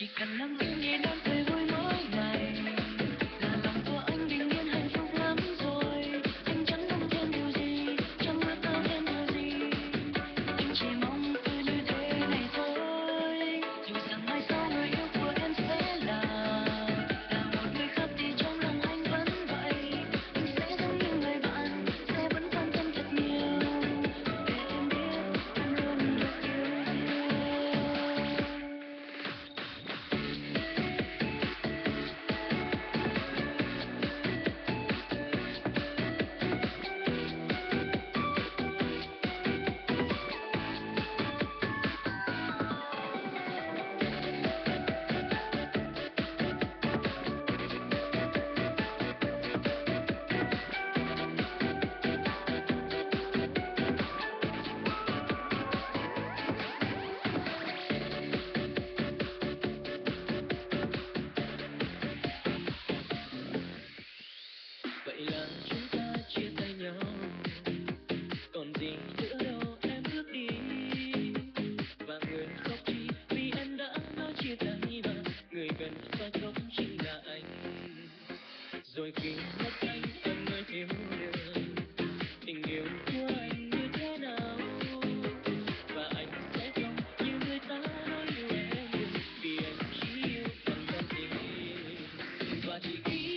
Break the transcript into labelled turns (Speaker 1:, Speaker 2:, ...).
Speaker 1: 几个能你能 đôi khi anh vẫn người thêm đường. Tình yêu của anh như thế nào? Và anh sẽ không như người ta nói yêu vì anh chỉ yêu bằng tâm tình và chỉ khi